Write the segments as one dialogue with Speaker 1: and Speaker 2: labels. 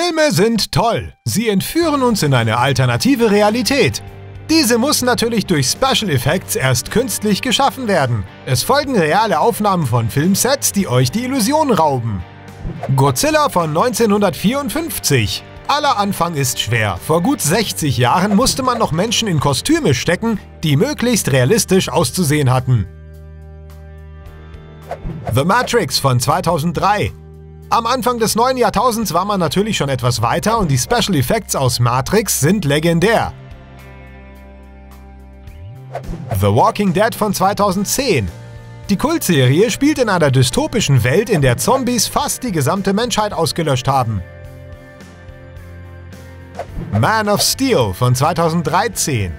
Speaker 1: Filme sind toll. Sie entführen uns in eine alternative Realität. Diese muss natürlich durch Special Effects erst künstlich geschaffen werden. Es folgen reale Aufnahmen von Filmsets, die euch die Illusion rauben. Godzilla von 1954. Aller Anfang ist schwer. Vor gut 60 Jahren musste man noch Menschen in Kostüme stecken, die möglichst realistisch auszusehen hatten. The Matrix von 2003. Am Anfang des neuen Jahrtausends war man natürlich schon etwas weiter und die Special Effects aus Matrix sind legendär. The Walking Dead von 2010. Die Kultserie spielt in einer dystopischen Welt, in der Zombies fast die gesamte Menschheit ausgelöscht haben. Man of Steel von 2013.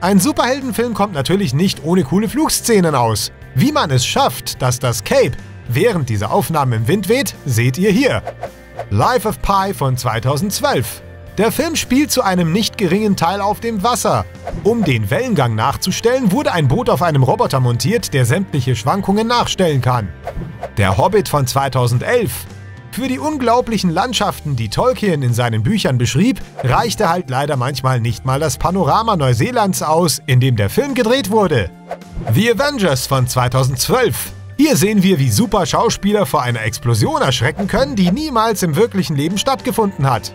Speaker 1: Ein Superheldenfilm kommt natürlich nicht ohne coole Flugszenen aus. Wie man es schafft, dass das Cape während dieser Aufnahmen im Wind weht, seht ihr hier. Life of Pi von 2012. Der Film spielt zu einem nicht geringen Teil auf dem Wasser. Um den Wellengang nachzustellen, wurde ein Boot auf einem Roboter montiert, der sämtliche Schwankungen nachstellen kann. Der Hobbit von 2011. Für die unglaublichen Landschaften, die Tolkien in seinen Büchern beschrieb, reichte halt leider manchmal nicht mal das Panorama Neuseelands aus, in dem der Film gedreht wurde. The Avengers von 2012. Hier sehen wir, wie super Schauspieler vor einer Explosion erschrecken können, die niemals im wirklichen Leben stattgefunden hat.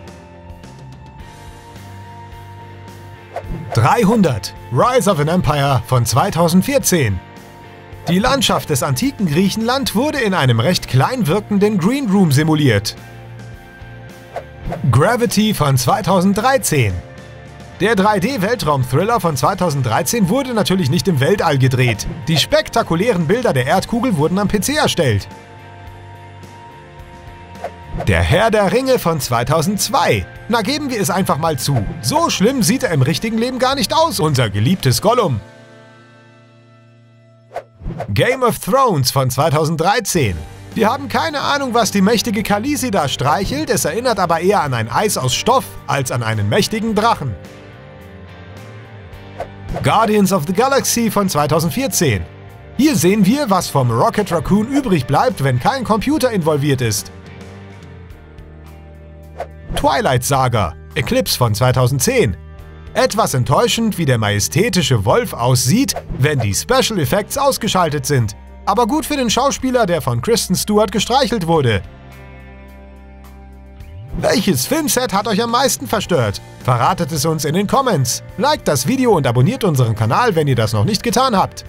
Speaker 1: 300 Rise of an Empire von 2014 Die Landschaft des antiken Griechenland wurde in einem recht klein wirkenden Green Room simuliert. Gravity von 2013 Der 3D-Weltraum-Thriller von 2013 wurde natürlich nicht im Weltall gedreht. Die spektakulären Bilder der Erdkugel wurden am PC erstellt. Der Herr der Ringe von 2002. Na geben wir es einfach mal zu. So schlimm sieht er im richtigen Leben gar nicht aus, unser geliebtes Gollum. Game of Thrones von 2013. Wir haben keine Ahnung, was die mächtige Khaleesi da streichelt, es erinnert aber eher an ein Eis aus Stoff als an einen mächtigen Drachen. Guardians of the Galaxy von 2014. Hier sehen wir, was vom Rocket Raccoon übrig bleibt, wenn kein Computer involviert ist. Twilight Saga, Eclipse von 2010. Etwas enttäuschend, wie der majestätische Wolf aussieht, wenn die Special Effects ausgeschaltet sind. Aber gut für den Schauspieler, der von Kristen Stewart gestreichelt wurde. Welches Filmset hat euch am meisten verstört? Verratet es uns in den Comments. Liked das Video und abonniert unseren Kanal, wenn ihr das noch nicht getan habt.